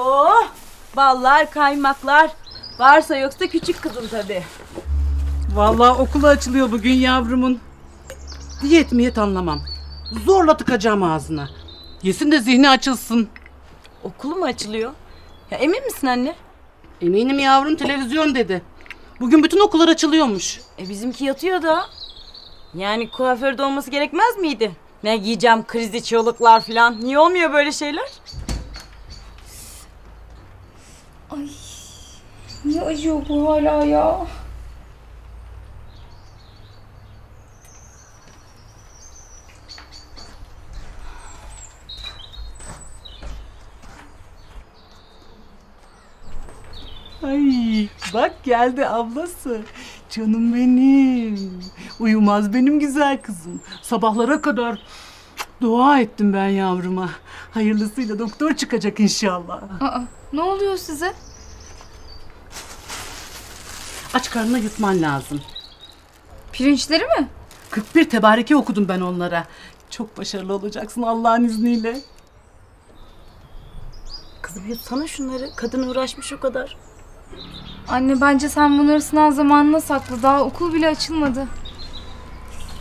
Oh, ballar, kaymaklar. Varsa yoksa küçük kızım tabii. Vallahi okulu açılıyor bugün yavrumun. Diyet miyet anlamam. Zorla tıkacağım ağzına. Yesin de zihni açılsın. Okulu mu açılıyor? Ya emin misin anne? Eminim yavrum televizyon dedi. Bugün bütün okullar açılıyormuş. E bizimki yatıyor da. Yani kuaförde olması gerekmez miydi? Ne giyeceğim krizi çığlıklar falan. Niye olmuyor böyle şeyler? Niye acıyor bu hala ya? Ay bak geldi ablası. Canım benim. Uyumaz benim güzel kızım. Sabahlara kadar dua ettim ben yavruma. Hayırlısıyla doktor çıkacak inşallah. Aa, ne oluyor size? Aç karnına yutman lazım. Pirinçleri mi? 41 tebareke okudum ben onlara. Çok başarılı olacaksın Allah'ın izniyle. Kızım yutsana şunları. Kadın uğraşmış o kadar. Anne bence sen bunları sınav zamanına sakla. Daha okul bile açılmadı.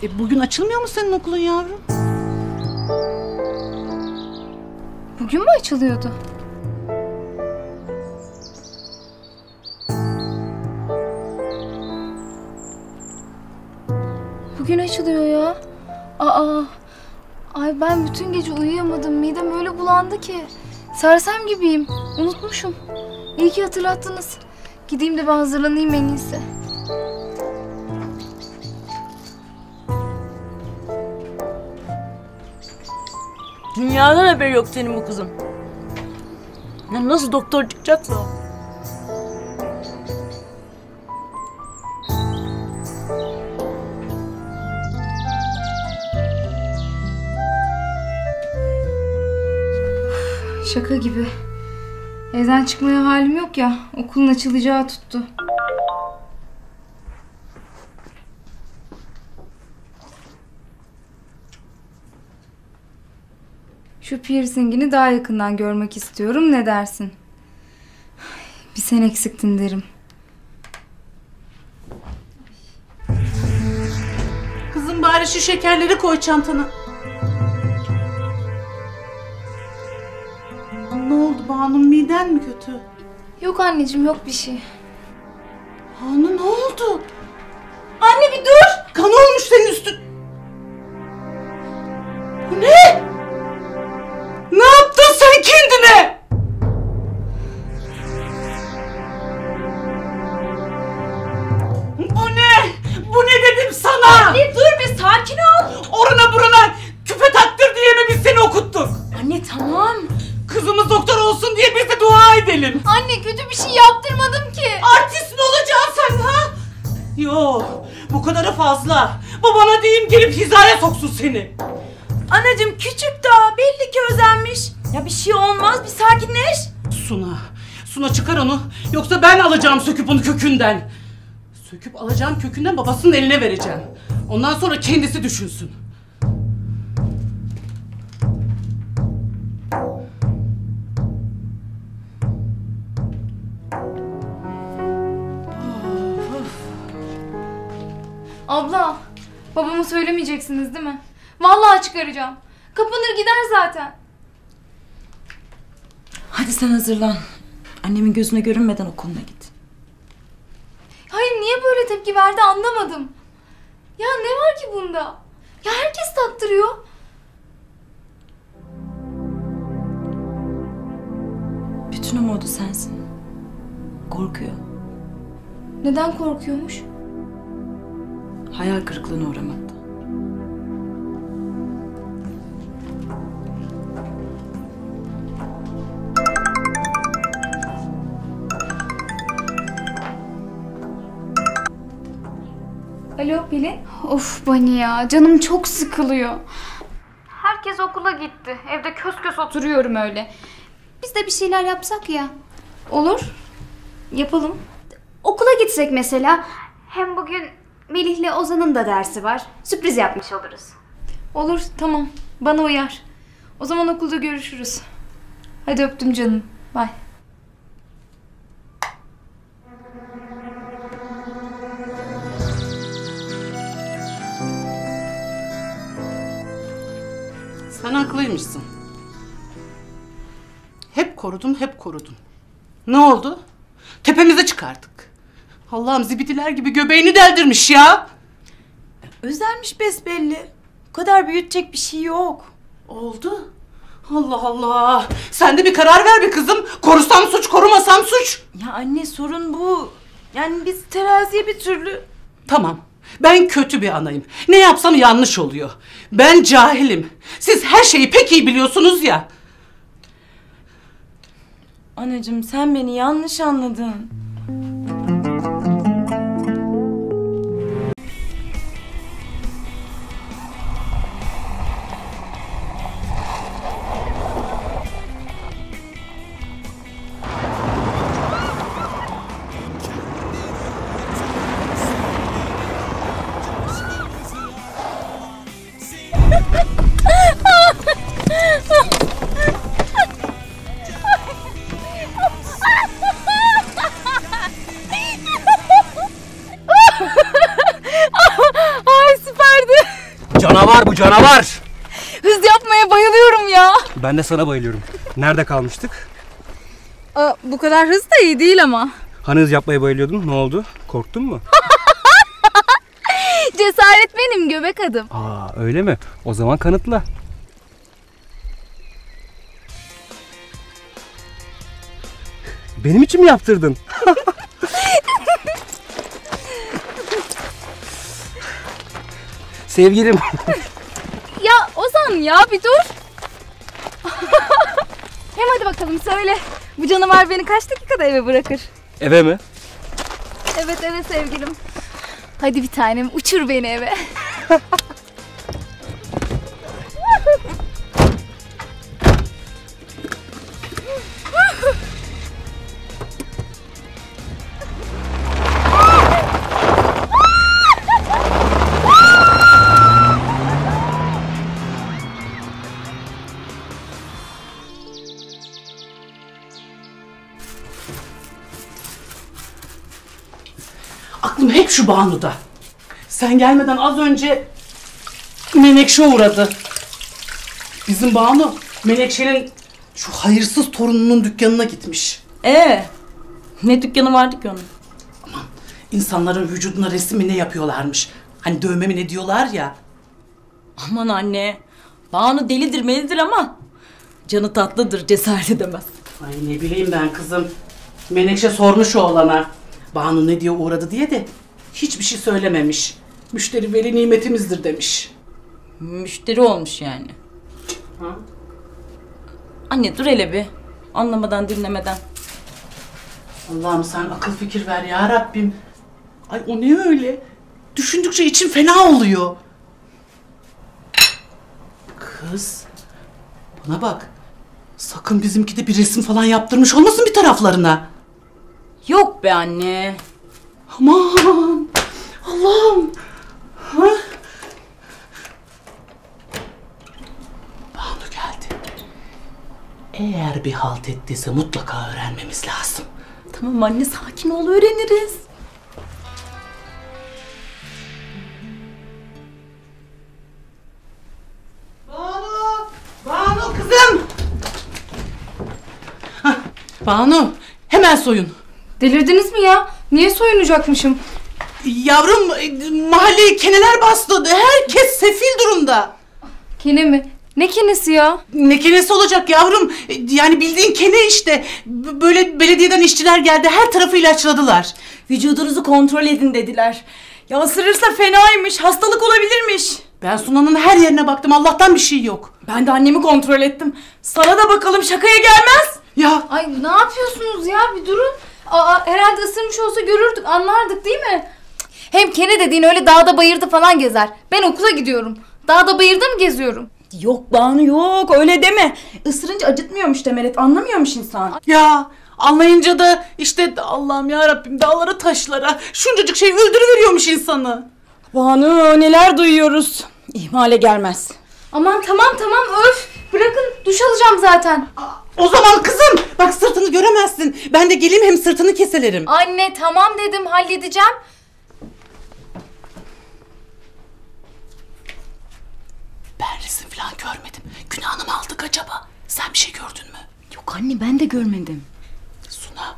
E bugün açılmıyor mu senin okulun yavrum? Bugün mü açılıyordu? Bugün açılıyor ya. Aa. Ay ben bütün gece uyuyamadım. Midem öyle bulandı ki. Sersem gibiyim. Unutmuşum. İyi ki hatırlattınız. Gideyim de ben hazırlanayım en iyisi. Dünyadan haberi yok senin bu kızım. Ya nasıl doktor çıkacaksa o. Şaka gibi. Evden çıkmaya halim yok ya. Okulun açılacağı tuttu. Şu piercingini daha yakından görmek istiyorum. Ne dersin? Bir sen eksiktin derim. Kızım bari şu şekerleri koy çantana. Ne oldu Banu miden mi kötü? Yok anneciğim yok bir şey. Banu ne oldu? Anne bir dur. Kan olmuş senin üstün. Anne kötü bir şey yaptırmadım ki. Artist mi olacaksın sen ha? Yok bu kadarı fazla. Babana diyeyim gelip hizaya soksun seni. Anacım küçük daha belli ki özenmiş. Ya bir şey olmaz bir sakinleş. Suna, Suna çıkar onu. Yoksa ben alacağım söküp onu kökünden. Söküp alacağım kökünden babasının eline vereceğim. Ondan sonra kendisi düşünsün. Abla, babama söylemeyeceksiniz değil mi? Vallahi çıkaracağım. Kapanır gider zaten. Hadi sen hazırlan. Annemin gözüne görünmeden okuluna git. Hayır niye böyle tepki verdi anlamadım. Ya ne var ki bunda? Ya herkes taktırıyor. Bütün umudu sensin. Korkuyor. Neden korkuyormuş? Hayal kırıklığına uğramaktan. Alo Pelin. Of Bani ya canım çok sıkılıyor. Herkes okula gitti. Evde kös kös oturuyorum öyle. Biz de bir şeyler yapsak ya. Olur. Yapalım. Okula gitsek mesela. Hem bugün Melih'le Ozan'ın da dersi var. Sürpriz yapmış oluruz. Olur tamam. Bana uyar. O zaman okulda görüşürüz. Hadi öptüm canım. Bay. Sen haklıymışsın. Hep korudum, hep korudum. Ne oldu? Tepemize çıkardık. Allah'ım zibidiler gibi göbeğini deldirmiş ya. Özelmiş besbelli. Bu kadar büyütecek bir şey yok. Oldu. Allah Allah. Sen de bir karar ver bir kızım. Korusam suç, korumasam suç. Ya anne sorun bu. Yani biz teraziye bir türlü... Tamam. Ben kötü bir anayım. Ne yapsam yanlış oluyor. Ben cahilim. Siz her şeyi pek iyi biliyorsunuz ya. Anacığım sen beni yanlış anladın. Canavar. Hız yapmaya bayılıyorum ya. Ben de sana bayılıyorum. Nerede kalmıştık? Aa, bu kadar hız da iyi değil ama. Hani hız yapmaya bayılıyordun? Ne oldu? Korktun mu? Cesaret benim göbek adım. Aa öyle mi? O zaman kanıtla. Benim için mi yaptırdın? Sevgilim. Ya bir dur. Hem hadi bakalım söyle. Bu canavar beni kaç dakikada eve bırakır? Eve mi? Evet evet sevgilim. Hadi bir tanem uçur beni eve. Şu Banu'da. Sen gelmeden az önce Menekşe uğradı. Bizim Banu Menekşe'nin şu hayırsız torununun dükkanına gitmiş. Ee, ne dükkanı vardı ki onun? İnsanların vücuduna resim mi ne yapıyorlarmış. Hani dövme mi ne diyorlar ya. Aman anne. Banu delidir melidir ama canı tatlıdır cesaret edemez. Ay ne bileyim ben kızım. Menekşe sormuş oğlana. Banu ne diye uğradı diye de hiçbir şey söylememiş. Müşteri veli nimetimizdir demiş. Müşteri olmuş yani. Ha? Anne dur hele bir. Anlamadan dinlemeden. Allah'ım sen akıl fikir ver ya Rabbim. Ay o ne öyle? Düşündükçe içim fena oluyor. Kız. Bana bak. Sakın bizimki de bir resim falan yaptırmış olmasın bir taraflarına. Yok be anne. Aman. Allah'ım. Ha? Banu geldi. Eğer bir halt ettiyse mutlaka öğrenmemiz lazım. Tamam anne sakin ol öğreniriz. Banu! Banu kızım! Hah, Banu hemen soyun. Delirdiniz mi ya? Niye soyunacakmışım? Yavrum e, mahalleyi keneler bastı. Herkes sefil durumda. Kene mi? Ne kenesi ya? Ne kenesi olacak yavrum? E, Yani bildiğin kene işte. Böyle belediyeden işçiler geldi. Her tarafı ilaçladılar. Vücudunuzu kontrol edin dediler. Ya ısırırsa fenaymış, hastalık olabilirmiş. Ben Sunan'ın her yerine baktım. Allah'tan bir şey yok. Ben de annemi kontrol ettim. Sana da bakalım şakaya gelmez. Ya Ay ne yapıyorsunuz ya bir durun. Aa, herhalde ısırmış olsa görürdük anlardık değil mi? Hem kene dediğin öyle dağda bayırda falan gezer. Ben okula gidiyorum. Dağda bayırda mı geziyorum? Yok Banu yok öyle deme. Isırınca acıtmıyormuş Demeret anlamıyormuş insan. ya anlayınca da işte Allah'ım ya Rabbim dağlara taşlara şuncacık şey öldürüveriyormuş insanı. Banu neler duyuyoruz. İhmale gelmez. Aman tamam tamam öf. Bırakın duş alacağım zaten. O zaman kızım bak sırtını göremezsin. Ben de geleyim hem sırtını keselerim. Anne tamam dedim halledeceğim. Ben Melis'in falan görmedim. Günahını mı aldık acaba? Sen bir şey gördün mü? Yok anne ben de görmedim. Suna,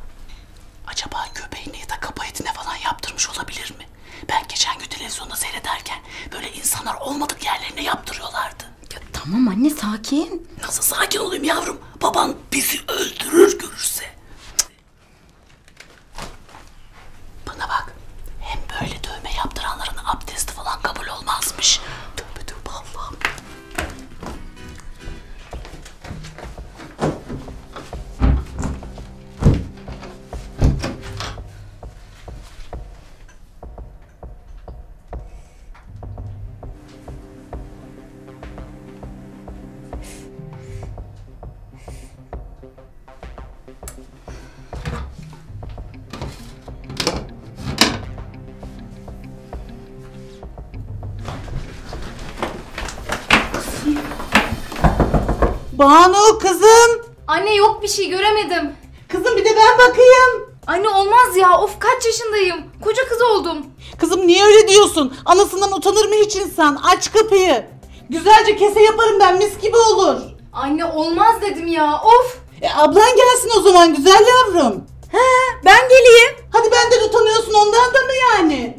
acaba göbeğine ya da kapa etine falan yaptırmış olabilir mi? Ben geçen gün televizyonda seyrederken böyle insanlar olmadık yerlerine yaptırıyorlardı. Ya tamam anne sakin. Nasıl sakin olayım yavrum? Baban bizi öldürür görürse. Bana bak. Hem böyle dövme yaptıranların abdesti falan kabul olmazmış. Tövbe tövbe Allah'ım. Banu kızım. Anne yok bir şey göremedim. Kızım bir de ben bakayım. Anne olmaz ya of kaç yaşındayım. Koca kız oldum. Kızım niye öyle diyorsun? Anasından utanır mı hiç insan? Aç kapıyı. Güzelce kese yaparım ben mis gibi olur. Anne olmaz dedim ya of. E, ablan gelsin o zaman güzel yavrum. He ben geleyim. Hadi benden utanıyorsun ondan da mı yani?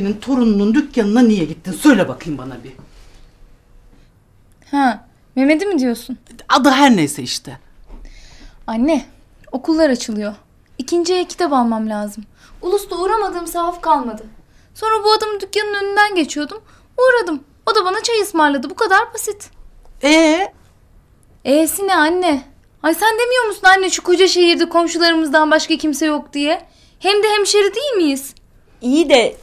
Menekşe'nin torununun dükkanına niye gittin? Söyle bakayım bana bir. Ha Mehmet'i mi diyorsun? Adı her neyse işte. Anne okullar açılıyor. İkinciye kitap almam lazım. Ulus'ta uğramadığım sahaf kalmadı. Sonra bu adamın dükkanının önünden geçiyordum. Uğradım. O da bana çay ısmarladı. Bu kadar basit. Ee, E'si ne anne? Ay sen demiyor musun anne şu koca şehirde komşularımızdan başka kimse yok diye? Hem de hemşeri değil miyiz? İyi de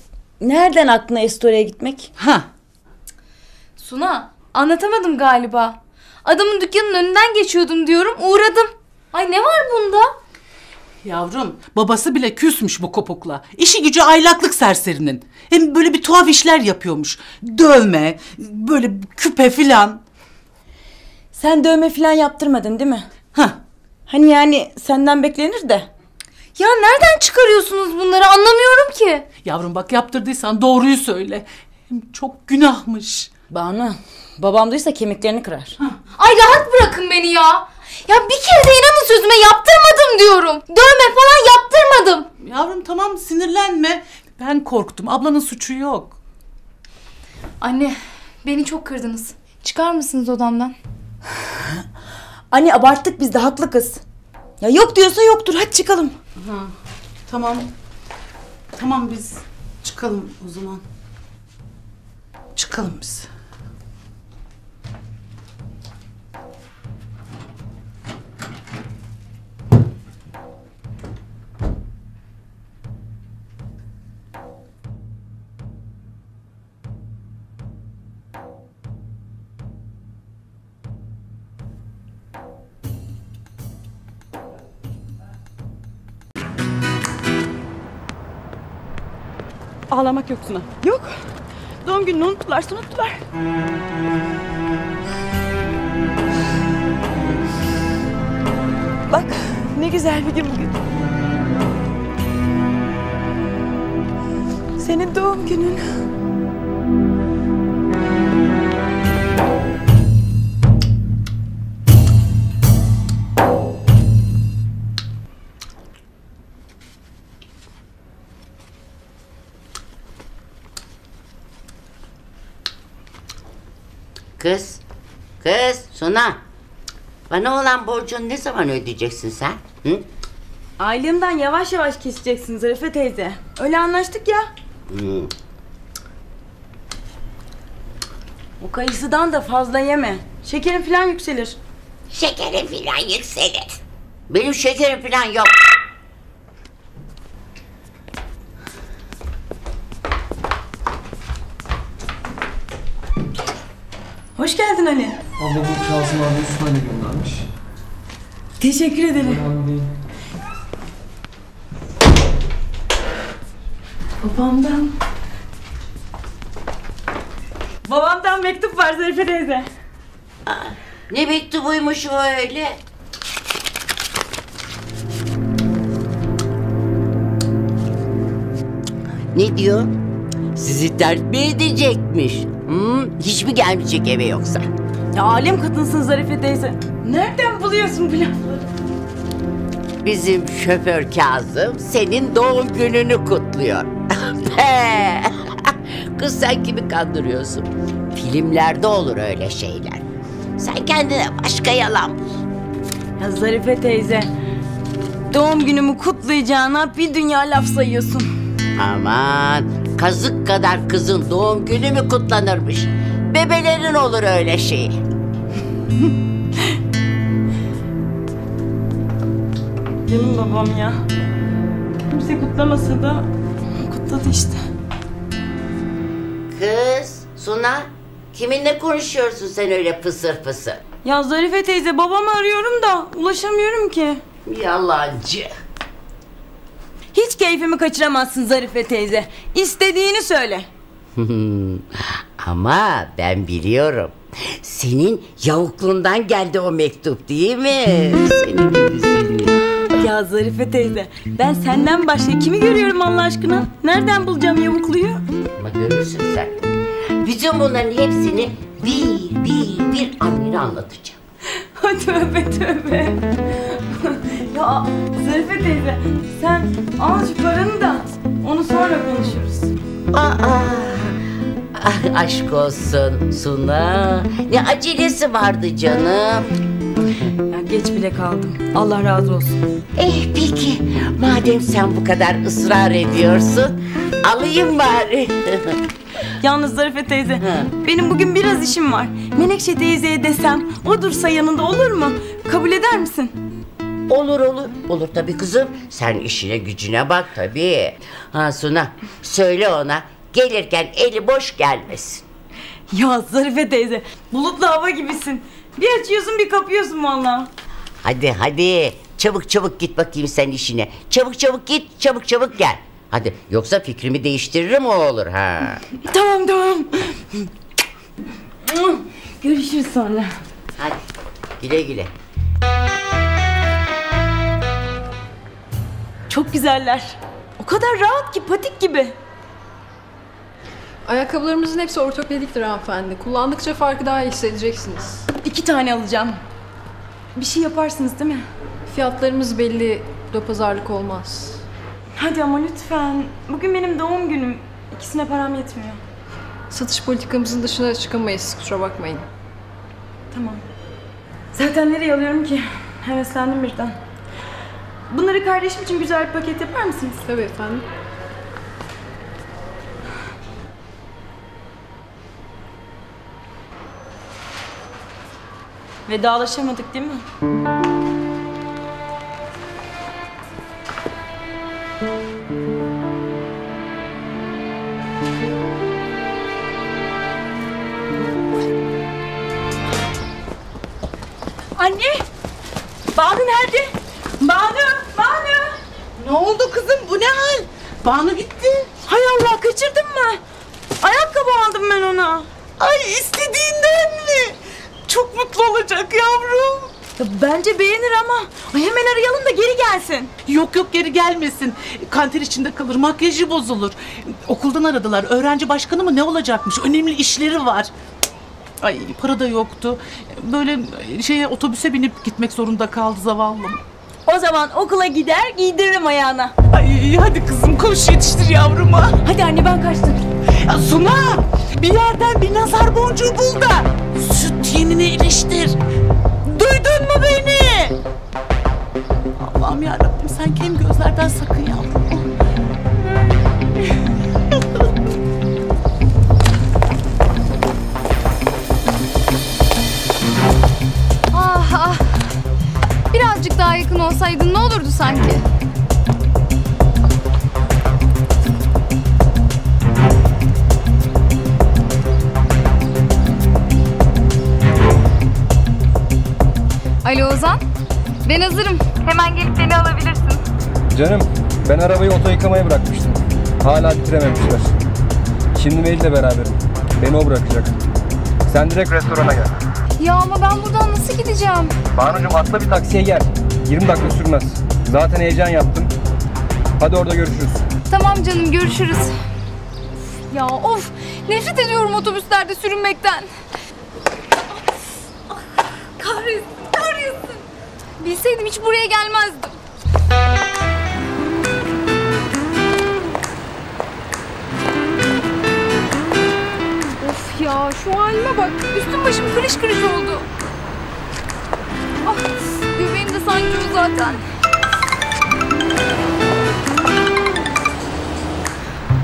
nereden aklına Estoria'ya gitmek? Ha, Suna anlatamadım galiba. Adamın dükkanının önünden geçiyordum diyorum uğradım. Ay ne var bunda? Yavrum babası bile küsmüş bu kopukla. İşi gücü aylaklık serserinin. Hem böyle bir tuhaf işler yapıyormuş. Dövme, böyle küpe filan. Sen dövme falan yaptırmadın değil mi? Hah. Hani yani senden beklenir de. Ya nereden çıkarıyorsunuz bunları anlamıyorum ki. Yavrum bak yaptırdıysan doğruyu söyle. Hem çok günahmış. Banu babam duysa kemiklerini kırar. Ay rahat bırakın beni ya. Ya bir kere de inanın sözüme yaptırmadım diyorum. Dövme falan yaptırmadım. Yavrum tamam sinirlenme. Ben korktum. Ablanın suçu yok. Anne beni çok kırdınız. Çıkar mısınız odamdan? Anne abarttık biz de haklı kız. Ya yok diyorsa yoktur hadi çıkalım. Tamam. Tamam biz çıkalım o zaman. Çıkalım biz. Ağlamak yok Suna. Yok. Doğum gününü unuttular unuttular. Bak ne güzel bir gün bugün. Senin doğum günün. Kız, kız Suna. Bana olan borcunu ne zaman ödeyeceksin sen? Hı? Aylığımdan yavaş yavaş keseceksiniz Arife teyze. Öyle anlaştık ya. Hı. O kayısıdan da fazla yeme. Şekerin falan yükselir. Şekerim filan yükselir. Benim şekerim filan yok. Geldin Ali. Abla bu Kazım abi İsmail'e göndermiş. Teşekkür ederim. Önemli değil. Babamdan. Babamdan mektup var Zarife teyze. Ne mektubuymuş o öyle? Ne diyor? Sizi mi edecekmiş? Hmm, hiç mi gelmeyecek eve yoksa? Ya alem kadınsın Zarife teyze. Nereden buluyorsun bu lafları? Bizim şoför Kazım senin doğum gününü kutluyor. Be! Kız sen kimi kandırıyorsun? Filmlerde olur öyle şeyler. Sen kendine başka yalan bul. Ya Zarife teyze. Doğum günümü kutlayacağına bir dünya laf sayıyorsun. Aman kazık kadar kızın doğum günü mü kutlanırmış? Bebelerin olur öyle şey. Canım babam ya. Kimse kutlamasa da kutladı işte. Kız Suna kiminle konuşuyorsun sen öyle fısır fısır? Ya Zarife teyze babamı arıyorum da ulaşamıyorum ki. Yalancı. Hiç keyfimi kaçıramazsın Zarife teyze. İstediğini söyle. Ama ben biliyorum. Senin yavukluğundan geldi o mektup değil mi? Senin gibi seni. Ya Zarife teyze ben senden başka kimi görüyorum Allah aşkına? Nereden bulacağım yavukluyu? Ama görürsün sen. Bütün bunların hepsini bir bir bir annene anlatacağım. tövbe tövbe. Ya Zarife teyze sen al şu paranı da onu sonra konuşuruz. Aa, ah, aşk olsun Suna. Ne acelesi vardı canım. Ya geç bile kaldım. Allah razı olsun. Eh peki madem sen bu kadar ısrar ediyorsun alayım bari. Yalnız Zarife teyze He. benim bugün biraz işim var. Menekşe teyzeye desem o dursa yanında olur mu? Kabul eder misin? Olur olur. Olur tabii kızım. Sen işine gücüne bak tabii. Ha Suna söyle ona gelirken eli boş gelmesin. Ya Zarife teyze bulutlu hava gibisin. Bir açıyorsun bir kapıyorsun valla. Hadi hadi çabuk çabuk git bakayım sen işine. Çabuk çabuk git çabuk çabuk gel. Hadi yoksa fikrimi değiştiririm o olur ha. Tamam tamam. Görüşürüz sonra. Hadi güle güle. Çok güzeller. O kadar rahat ki patik gibi. Ayakkabılarımızın hepsi ortopediktir hanımefendi. Kullandıkça farkı daha iyi hissedeceksiniz. İki tane alacağım. Bir şey yaparsınız değil mi? Fiyatlarımız belli, burada pazarlık olmaz. Hadi ama lütfen. Bugün benim doğum günüm. İkisine param yetmiyor. Satış politikamızın dışına çıkamayız, kusura bakmayın. Tamam. Zaten nereye alıyorum ki? Heveslendim birden. Bunları kardeşim için güzel bir paket yapar mısınız? Tabii efendim. Vedalaşamadık değil mi? Anne! Banu nerede? Ne oldu kızım bu ne hal? Banu gitti. Hay Allah kaçırdın mı? Ayakkabı aldım ben ona. Ay istediğinden mi? Çok mutlu olacak yavrum. Ya bence beğenir ama. Ay hemen arayalım da geri gelsin. Yok yok geri gelmesin. Kanter içinde kalır, makyajı bozulur. Okuldan aradılar. Öğrenci başkanı mı ne olacakmış? Önemli işleri var. Ay para da yoktu. Böyle şeye otobüse binip gitmek zorunda kaldı zavallım. O zaman okula gider giydiririm ayağına. Ay hadi kızım koş yetiştir yavruma. Hadi anne ben kaçtım. Ya Suna bir yerden bir nazar boncuğu bul da süt yenine iliştir. Duydun mu beni? Allah'ım yarabbim sen kem gözlerden sakın yavrum. Sanki. Alo Ozan. Ben hazırım. Hemen gelip beni alabilirsin. Canım ben arabayı oto yıkamaya bırakmıştım. Hala bitirememişler. Şimdi Melih'le beraberim. Beni o bırakacak. Sen direkt restorana gel. Ya ama ben buradan nasıl gideceğim? Banucuğum atla bir taksiye gel. 20 dakika sürmez. Zaten heyecan yaptım. Hadi orada görüşürüz. Tamam canım görüşürüz. Ya of nefret ediyorum otobüslerde sürünmekten. Ah, Kahretsin kahretsin. Bilseydim hiç buraya gelmezdim. Of ya şu halime bak. Üstüm başım kırış kırış oldu. Sanki o zaten.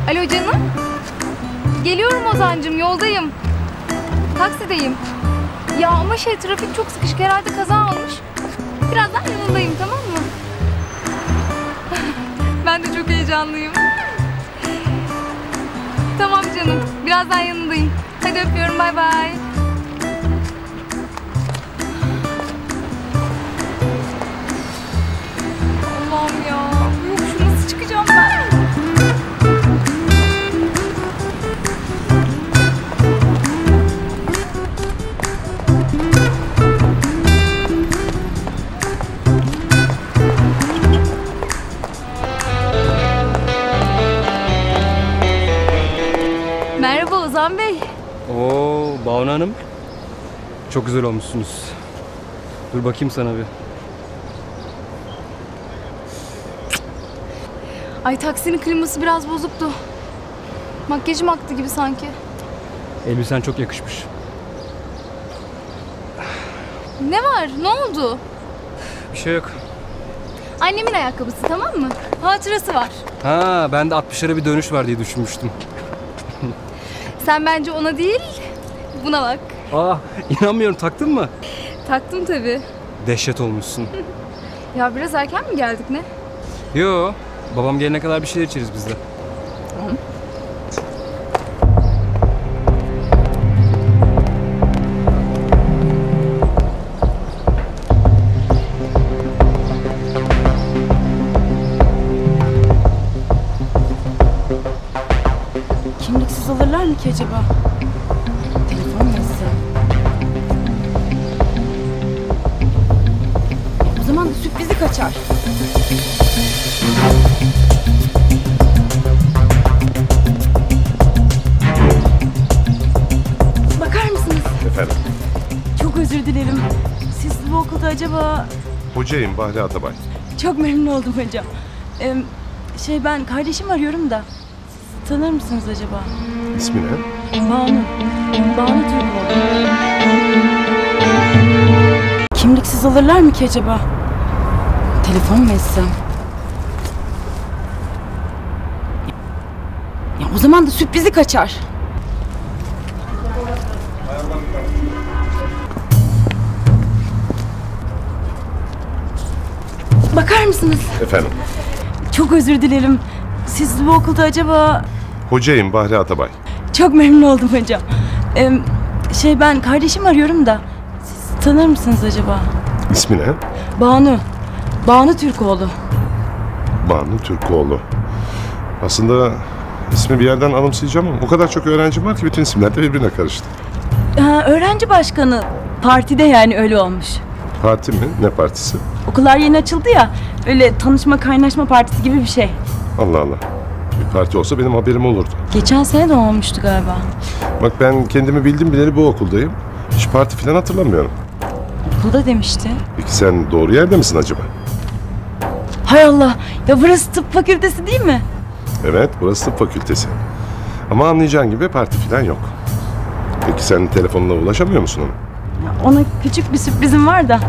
Alo canım. Geliyorum Ozan'cığım yoldayım. Taksideyim. Ya ama şey trafik çok sıkışık herhalde kaza olmuş. Birazdan yanındayım tamam mı? ben de çok heyecanlıyım. Tamam canım birazdan yanındayım. Hadi öpüyorum bay bay. Oo Banu Hanım. Çok güzel olmuşsunuz. Dur bakayım sana bir. Ay taksinin kliması biraz bozuktu. Makyajım aktı gibi sanki. Elbisen çok yakışmış. Ne var? Ne oldu? Bir şey yok. Annemin ayakkabısı tamam mı? Hatırası var. Ha ben de 60'lara bir dönüş var diye düşünmüştüm. Sen bence ona değil, buna bak. Aa inanmıyorum taktın mı? Taktım tabii. Dehşet olmuşsun. Ya biraz erken mi geldik ne? Yo babam gelene kadar bir şeyler içeriz biz de. Hocayım Bahri Atabay. Çok memnun oldum hocam. Ee, şey ben kardeşim arıyorum da. Siz tanır mısınız acaba? İsmi ne? Banu. Banu Türkoğlu. Kimliksiz alırlar mı ki acaba? Telefon mu etsem? Ya o zaman da sürprizi kaçar. Bakar mısınız? Efendim, Çok özür dilerim. Siz bu okulda acaba... hocayım Bahri Atabay. Çok memnun oldum hocam. Ee, şey ben kardeşim arıyorum da. Siz tanır mısınız acaba? İsmi ne? Banu. Banu Türkoğlu. Banu Türkoğlu. Aslında ismi bir yerden anımsayacağım ama o kadar çok öğrencim var ki bütün isimler de birbirine karıştı. Ha, öğrenci başkanı. Partide yani öyle olmuş. Parti mi? Ne partisi? Okullar yeni açıldı ya. Öyle tanışma kaynaşma partisi gibi bir şey. Allah Allah. Bir parti olsa benim haberim olurdu. Geçen sene de olmuştu galiba. Bak ben kendimi bildim bileli bu okuldayım. Hiç parti falan hatırlamıyorum. Okulda demişti. Peki sen doğru yerde misin acaba? Hay Allah. Ya burası tıp fakültesi değil mi? Evet, burası tıp fakültesi. Ama anlayacağın gibi parti falan yok. Peki sen telefonla ulaşamıyor musun ona? Ona küçük bir sürprizim var da.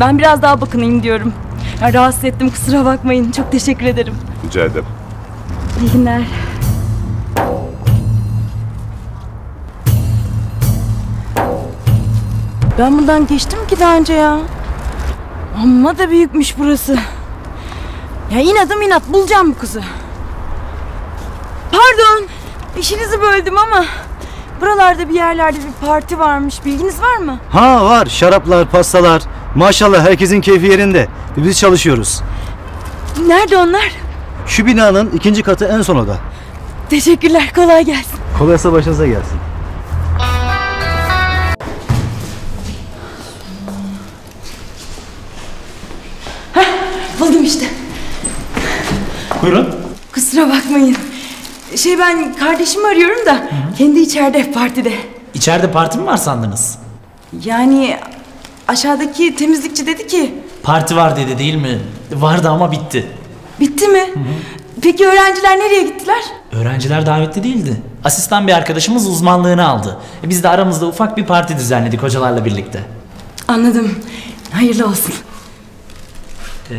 Ben biraz daha bakınayım diyorum. Ya, rahatsız ettim kusura bakmayın. Çok teşekkür ederim. Rica ederim. İyi günler. Ben buradan geçtim ki daha önce ya. Amma da büyükmüş burası. Ya inadım inat bulacağım bu kızı. Pardon. işinizi böldüm ama buralarda bir yerlerde bir parti varmış. Bilginiz var mı? Ha var şaraplar, pastalar. Maşallah herkesin keyfi yerinde. Biz çalışıyoruz. Nerede onlar? Şu binanın ikinci katı en son oda. Teşekkürler. Kolay gelsin. Kolaysa başınıza gelsin. Buldum işte. Buyurun. Kusura bakmayın. Şey ben kardeşimi arıyorum da kendi içeride partide. İçeride parti mi var sandınız? Yani aşağıdaki temizlikçi dedi ki Parti var dedi değil mi? Vardı ama bitti. bitti mi? Peki öğrenciler nereye gittiler? Öğrenciler davetli değildi. Asistan bir arkadaşımız uzmanlığını aldı. E Biz de aramızda ufak bir parti düzenledik hocalarla birlikte. Anladım. Hayırlı olsun. Ee,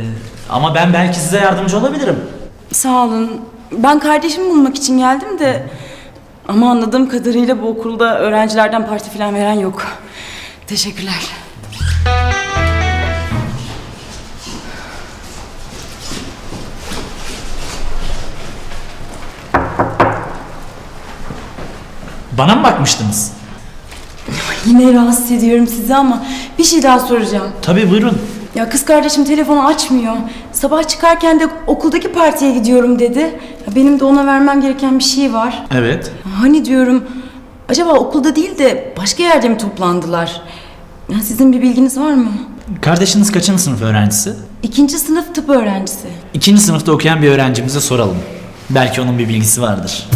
ama ben belki size yardımcı olabilirim. Sağ olun. Ben kardeşimi bulmak için geldim de ama anladığım kadarıyla bu okulda öğrencilerden parti falan veren yok. Teşekkürler. Bana mı bakmıştınız? Yine rahatsız ediyorum sizi ama bir şey daha soracağım. Tabii buyurun. Ya kız kardeşim telefonu açmıyor. Sabah çıkarken de okuldaki partiye gidiyorum dedi. Ya benim de ona vermem gereken bir şey var. Evet. Hani diyorum acaba okulda değil de başka yerde mi toplandılar? Ya sizin bir bilginiz var mı? Kardeşiniz kaçıncı sınıf öğrencisi? İkinci sınıf tıp öğrencisi. İkinci sınıfta okuyan bir öğrencimize soralım. Belki onun bir bilgisi vardır.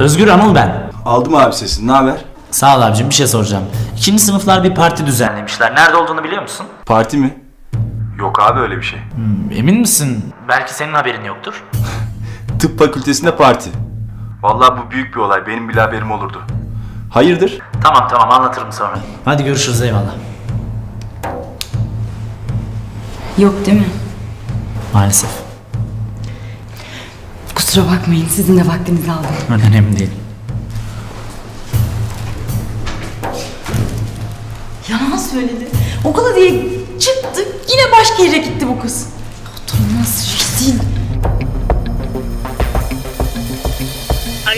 Özgür Anıl ben. Aldım abi sesini. Ne haber? Sağ ol abicim bir şey soracağım. İkinci sınıflar bir parti düzenlemişler. Nerede olduğunu biliyor musun? Parti mi? Yok abi öyle bir şey. Hmm, emin misin? Belki senin haberin yoktur. Tıp fakültesinde parti. Vallahi bu büyük bir olay. Benim bile haberim olurdu. Hayırdır? Tamam tamam anlatırım sonra. Hadi görüşürüz eyvallah. Yok değil mi? Maalesef. Kusura bakmayın sizin de vaktinizi aldım. Önemli değil. Yalan söyledi. Okula diye çıktı yine başka yere gitti bu kız. Utanmaz rezil.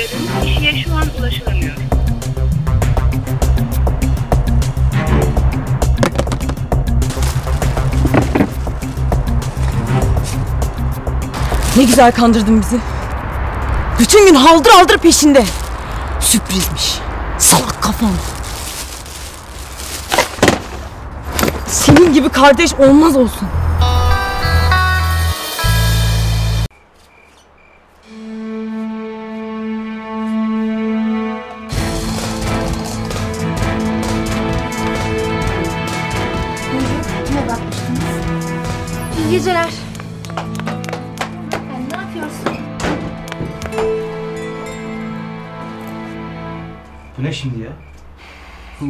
Aradığınız kişiye şu an ulaşılamıyor. Ne güzel kandırdın bizi. Bütün gün haldır haldır peşinde. Sürprizmiş. Salak kafam. Senin gibi kardeş olmaz olsun.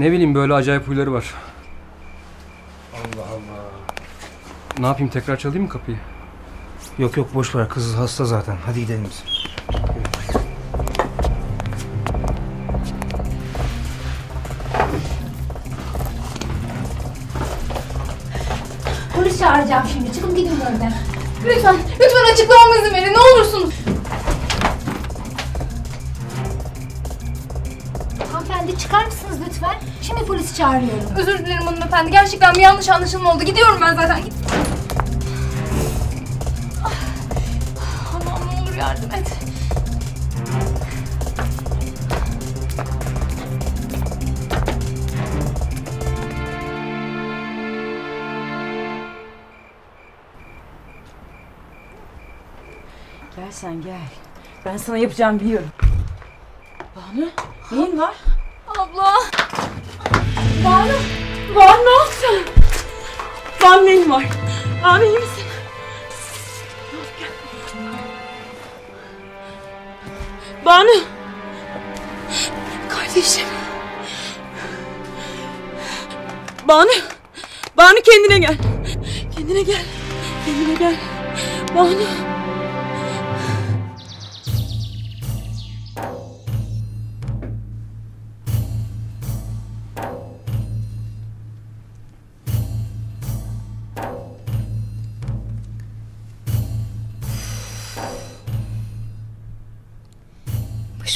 Ne bileyim böyle acayip huyları var. Allah Allah. Ne yapayım tekrar çalayım mı kapıyı? Yok yok boş ver kız hasta zaten. Hadi gidelim biz. Polis çağıracağım şimdi. Çıkın gidin bu evden. Lütfen, lütfen açıklamamı izin verin. Ne olursunuz. Hanımefendi çıkar mısınız lütfen? Şimdi polisi çağırıyorum. Özür dilerim hanımefendi. Gerçekten bir yanlış anlaşılma oldu. Gidiyorum ben zaten. Git. Ah, Allah'ım ne olur yardım et. Gel sen gel. Ben sana yapacağım biliyorum. Banu neyin var? Abla. Banu. Banu ne yaptın? Banu neyin var? Banu iyi misin? Banu. Kardeşim. Banu. Banu kendine gel. Kendine gel. Kendine gel. Banu.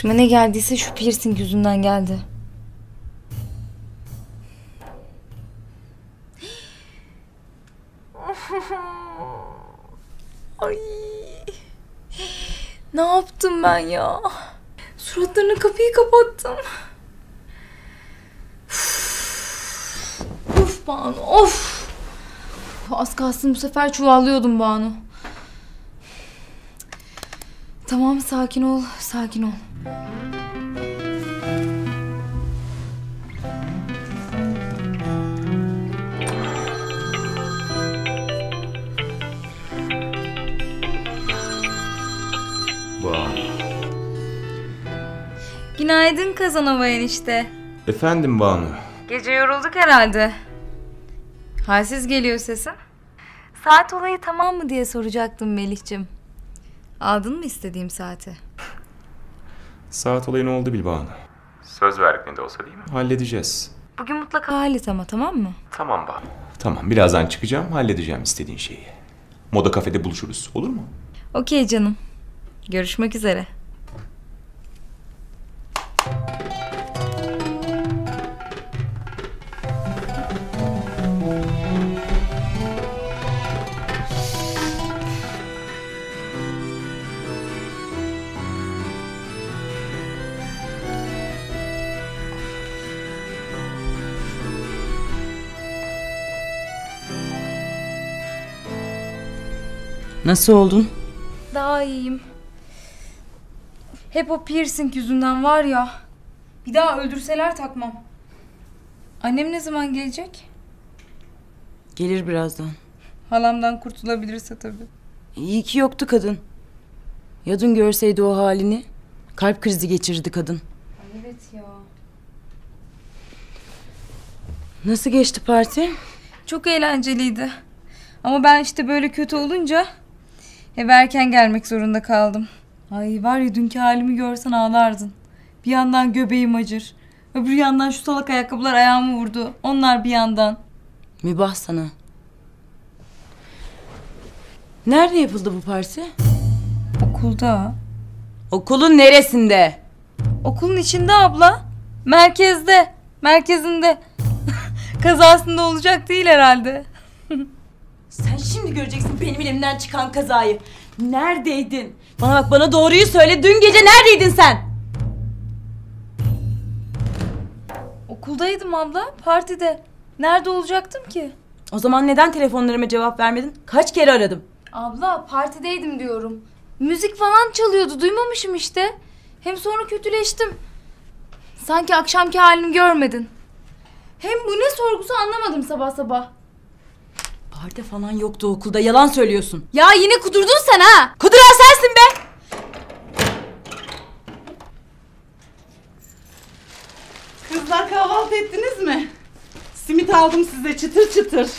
Başıma ne geldiyse şu piercing yüzünden geldi. Ay. Ne yaptım ben ya? Suratlarına kapıyı kapattım. Uf, Banu of. Az kalsın bu sefer çuvallıyordum Banu. Tamam sakin ol, sakin ol. Günaydın Kazanova enişte. Efendim Banu. Gece yorulduk herhalde. Halsiz geliyor sesin. Saat olayı tamam mı diye soracaktım Melih'cim. Aldın mı istediğim saati? Saat olayı ne oldu bil Banu. Söz verdik ne de olsa değil mi? Halledeceğiz. Bugün mutlaka hallet ama tamam mı? Tamam Banu. Tamam birazdan çıkacağım halledeceğim istediğin şeyi. Moda kafede buluşuruz olur mu? Okey canım. Görüşmek üzere. Nasıl oldun? Daha iyiyim. Hep o piercing yüzünden var ya. Bir daha öldürseler takmam. Annem ne zaman gelecek? Gelir birazdan. Halamdan kurtulabilirse tabii. İyi ki yoktu kadın. Ya dün görseydi o halini? Kalp krizi geçirdi kadın. Evet ya. Nasıl geçti parti? Çok eğlenceliydi. Ama ben işte böyle kötü olunca eve erken gelmek zorunda kaldım. Ay var ya dünkü halimi görsen ağlardın. Bir yandan göbeğim acır. Öbür yandan şu salak ayakkabılar ayağımı vurdu. Onlar bir yandan. Mübah sana. Nerede yapıldı bu parti? Okulda. Okulun neresinde? Okulun içinde abla. Merkezde. Merkezinde. Kazasında olacak değil herhalde. Sen şimdi göreceksin benim elimden çıkan kazayı. Neredeydin? Bana bak bana doğruyu söyle. Dün gece neredeydin sen? Okuldaydım abla. Partide. Nerede olacaktım ki? O zaman neden telefonlarıma cevap vermedin? Kaç kere aradım. Abla partideydim diyorum. Müzik falan çalıyordu duymamışım işte. Hem sonra kötüleştim. Sanki akşamki halimi görmedin. Hem bu ne sorgusu anlamadım sabah sabah. Parti falan yoktu okulda. Yalan söylüyorsun. Ya yine kudurdun sen ha. Kuduran sensin be. Kızlar kahvaltı ettiniz mi? Simit aldım size çıtır çıtır.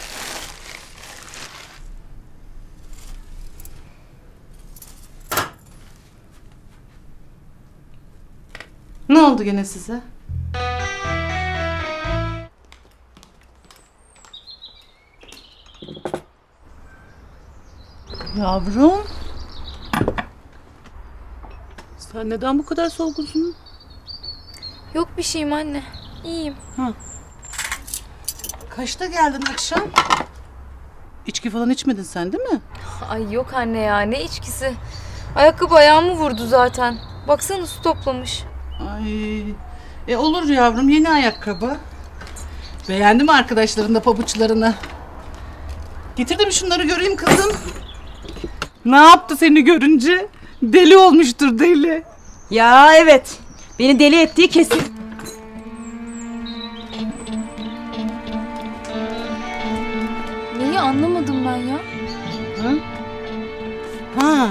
Ne oldu gene size? Yavrum. Sen neden bu kadar solgunsun? Yok bir şeyim anne. İyiyim. Kaçta geldin akşam? İçki falan içmedin sen değil mi? Ay yok anne ya ne içkisi. Ayakkabı ayağımı vurdu zaten. Baksana su toplamış. Ay, e olur yavrum yeni ayakkabı. Beğendin mi arkadaşların da pabuçlarını? Getirdim şunları göreyim kızım. Ne yaptı seni görünce? Deli olmuştur deli. Ya evet. Beni deli ettiği kesin. Neyi anlamadım ben ya. Ha? Ha.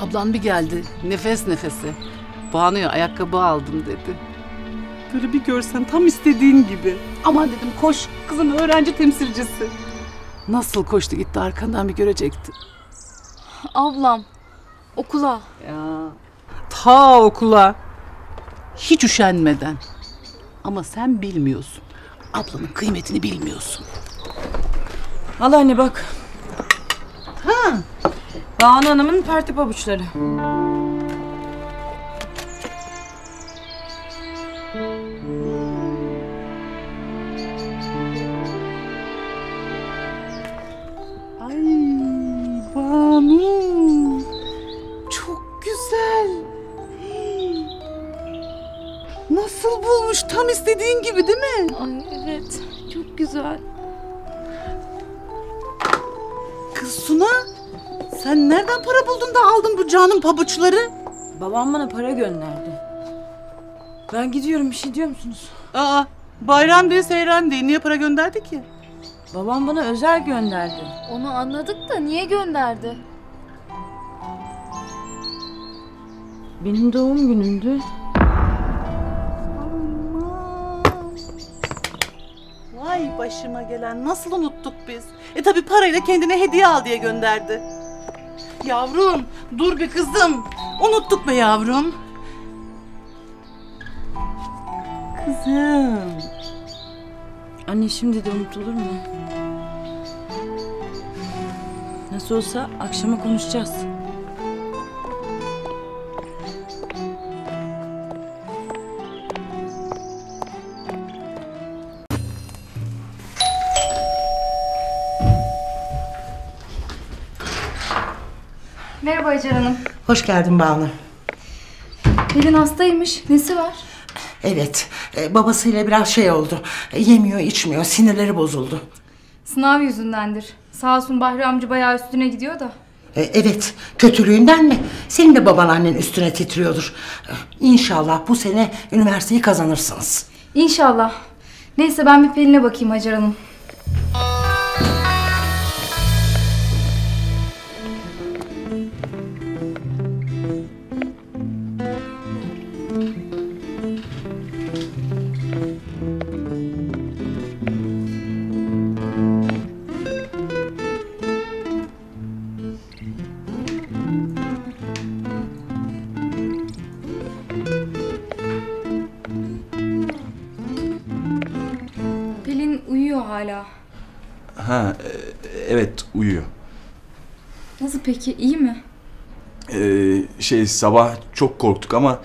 Ablan bir geldi. Nefes nefese. Banu'ya ayakkabı aldım dedi. Böyle bir görsen tam istediğin gibi. Aman dedim koş kızım öğrenci temsilcisi. Nasıl koştu gitti arkandan bir görecekti. Ablam. Okula. Ya. Ta okula. Hiç üşenmeden. Ama sen bilmiyorsun. Ablanın kıymetini bilmiyorsun. Al anne bak. Ha. Banu Hanım'ın parti pabuçları. Tam istediğin gibi değil mi? Ay evet. Çok güzel. Kız Suna. Sen nereden para buldun da aldın bu canım pabuçları? Babam bana para gönderdi. Ben gidiyorum bir şey diyor musunuz? Aa, bayram değil seyran değil. Niye para gönderdi ki? Babam bana özel gönderdi. Onu anladık da niye gönderdi? Benim doğum günümdü. Başıma gelen nasıl unuttuk biz? E tabi parayla kendine hediye al diye gönderdi. Yavrum dur bir kızım. Unuttuk be yavrum. Kızım. Anne şimdi de unutulur mu? Nasıl olsa akşama konuşacağız. Hacer Hanım. Hoş geldin Banu. Pelin hastaymış. Nesi var? Evet, e, babasıyla biraz şey oldu. E, Yemiyor, içmiyor, sinirleri bozuldu. Sınav yüzündendir. Sağ olsun Bahri amca bayağı üstüne gidiyor da. E, evet, kötülüğünden mi? Senin de baban annen üstüne titriyordur. E, İnşallah bu sene üniversiteyi kazanırsınız. İnşallah. Neyse ben bir Pelin'e bakayım Hacer Hanım. Peki? iyi mi? Ee, şey sabah çok korktuk ama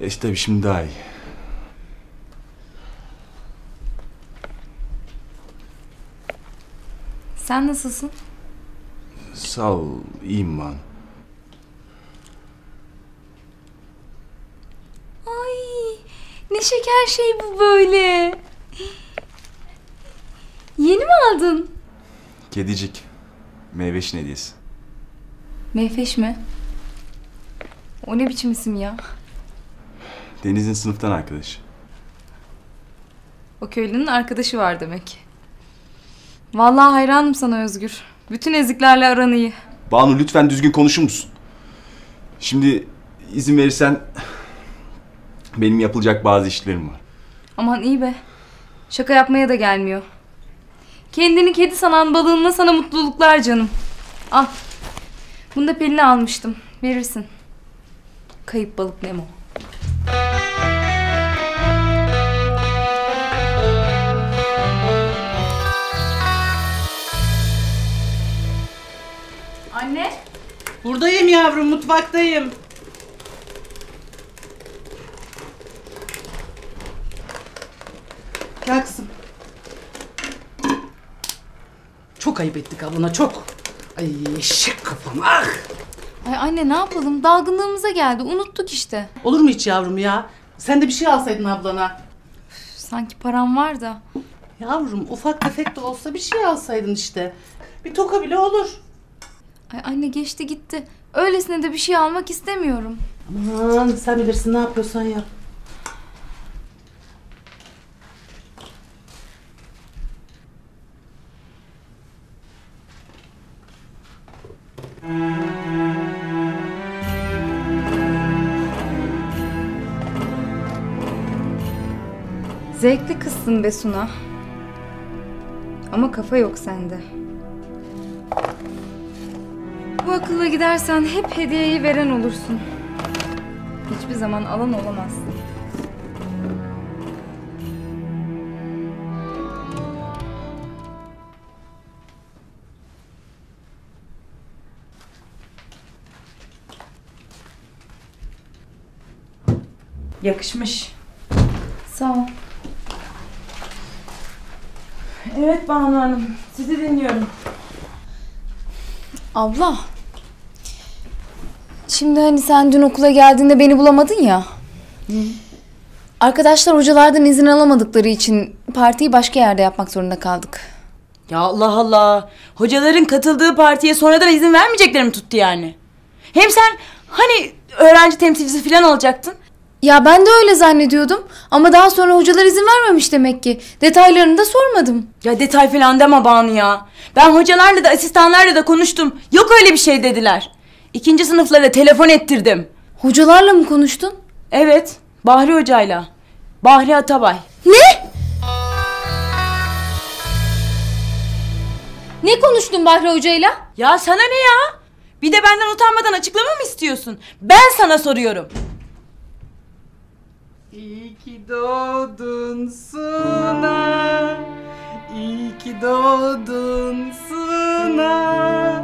e, işte tabii şimdi daha iyi. Sen nasılsın? Sağ ol iyiyim ben. Ay ne şeker şey bu böyle. Yeni mi aldın? Kedicik. Meyveşin hediyesi. Meyfeş mi? O ne biçim isim ya? Deniz'in sınıftan arkadaşı. O köylünün arkadaşı var demek. Vallahi hayranım sana Özgür. Bütün eziklerle aran iyi. Banu lütfen düzgün konuşur musun? Şimdi izin verirsen benim yapılacak bazı işlerim var. Aman iyi be. Şaka yapmaya da gelmiyor. Kendini kedi sanan balığınla sana mutluluklar canım. Al. Bunu da Pelin'e almıştım. Verirsin. Kayıp balık Nemo. Anne. Buradayım yavrum mutfaktayım. Gel. Çok ayıp ettik ablana çok. Ay eşek kafam ah. Ay anne ne yapalım? Dalgınlığımıza geldi. Unuttuk işte. Olur mu hiç yavrum ya? Sen de bir şey alsaydın ablana. Üf, Sanki param var da. Yavrum ufak tefek de olsa bir şey alsaydın işte. Bir toka bile olur. Ay anne geçti gitti. Öylesine de bir şey almak istemiyorum. Aman sen bilirsin ne yapıyorsan yap. Zevkli kızsın be Suna. Ama kafa yok sende. Bu akılla gidersen hep hediyeyi veren olursun. Hiçbir zaman alan olamazsın. Yakışmış. Sağ ol. Evet Banu Hanım. Sizi dinliyorum. Abla. Şimdi hani sen dün okula geldiğinde beni bulamadın ya. Arkadaşlar hocalardan izin alamadıkları için partiyi başka yerde yapmak zorunda kaldık. Ya Allah Allah. Hocaların katıldığı partiye sonradan izin vermeyecekleri mi tuttu yani? Hem sen hani öğrenci temsilcisi falan olacaktın? Ya ben de öyle zannediyordum ama daha sonra hocalar izin vermemiş demek ki. Detaylarını da sormadım. Ya detay falan deme Banu ya. Ben hocalarla da asistanlarla da konuştum. Yok öyle bir şey dediler. İkinci sınıflara telefon ettirdim. Hocalarla mı konuştun? Evet. Bahri Hoca'yla. Bahri Atabay. Ne? Ne konuştun Bahri Hoca'yla? Ya sana ne ya? Bir de benden utanmadan açıklama mı istiyorsun? Ben sana soruyorum. İyi ki doğdun Suna. İyi ki doğdun Suna.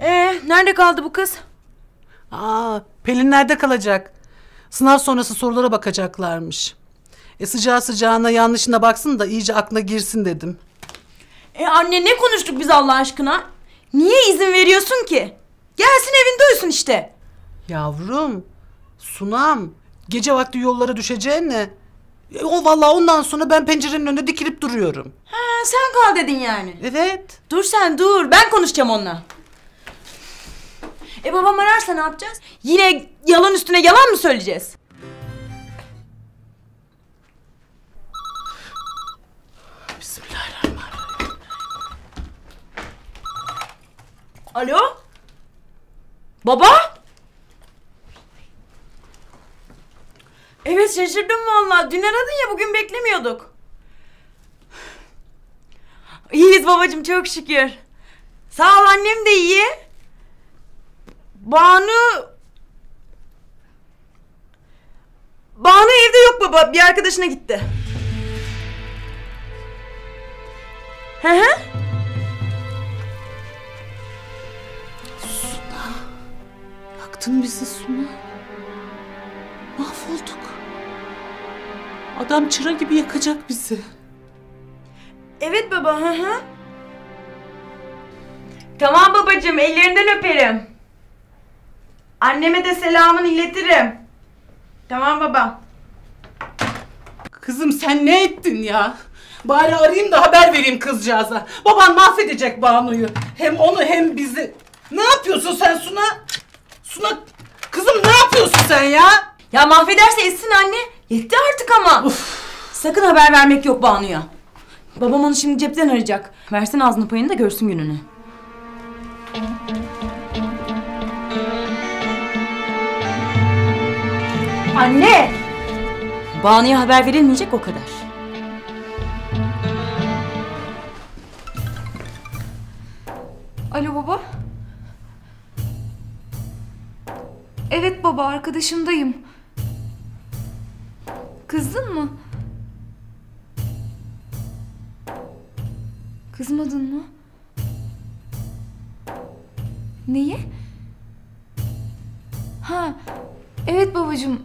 Ee, nerede kaldı bu kız? Aa, Pelin nerede kalacak? Sınav sonrası sorulara bakacaklarmış. E sıcağı sıcağına yanlışına baksın da iyice aklına girsin dedim. E anne ne konuştuk biz Allah aşkına? Niye izin veriyorsun ki? Gelsin evinde uyusun işte. Yavrum, Sunam, gece vakti yollara düşeceğine. E, o vallahi ondan sonra ben pencerenin önünde dikilip duruyorum. Ha, sen kal dedin yani. Evet. Dur sen dur. Ben konuşacağım onunla. E babam ararsa ne yapacağız? Yine yalan üstüne yalan mı söyleyeceğiz? Alo? Baba? Evet şaşırdım vallahi. Dün aradın ya bugün beklemiyorduk. İyiyiz babacığım çok şükür. Sağ ol annem de iyi. Banu... Banu evde yok baba. Bir arkadaşına gitti. Hı hı. Yaktın bizi Suna. Mahvolduk. Adam çıra gibi yakacak bizi. Evet baba hı hı. Tamam babacığım ellerinden öperim. Anneme de selamını iletirim. Tamam baba. Kızım sen ne ettin ya? Bari arayayım da haber vereyim kızcağıza. Baban mahvedecek Banu'yu. Hem onu hem bizi. Ne yapıyorsun sen Suna? Suna kızım ne yapıyorsun sen ya? Ya mahvederse etsin anne. Yetti artık ama. Sakın haber vermek yok Banu'ya. Babam onu şimdi cepten arayacak. Versin ağzını payını da görsün gününü. Anne! Banu'ya haber verilmeyecek o kadar. Alo baba. Evet baba arkadaşımdayım. Kızdın mı? Kızmadın mı? Niye? Ha, evet babacığım.